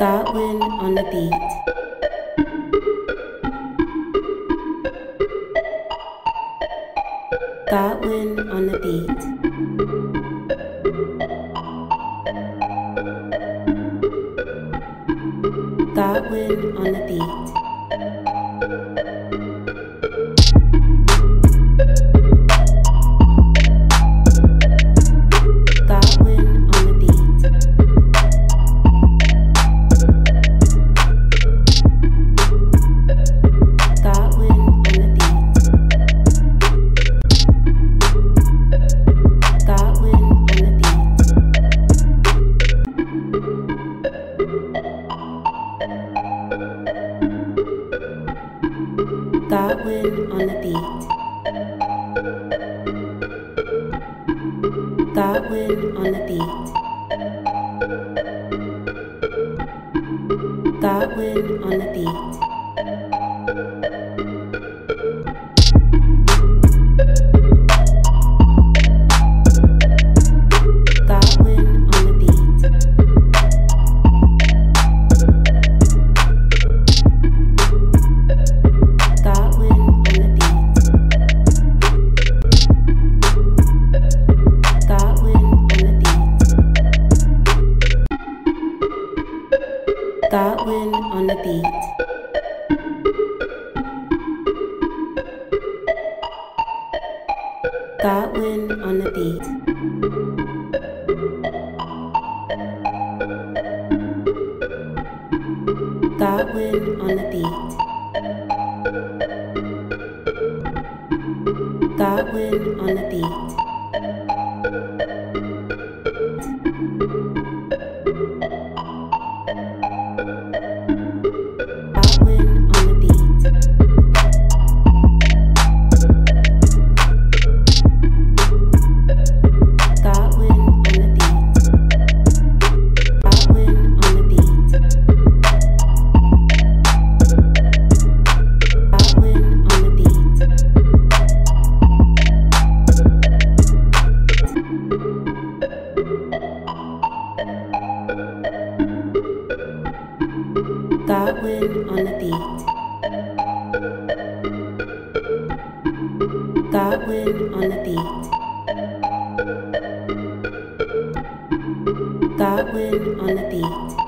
Godwin on the beat. Godwin on the beat. Godwin on the beat. Godwin on the beat. Godwin on the beat. Godwin on the beat. Godwin Godwin on the beat. Godwin on the beat. Godwin on the beat. Godwin on the beat. Godwin on the beat. Godwin on the beat. Godwin on the beat.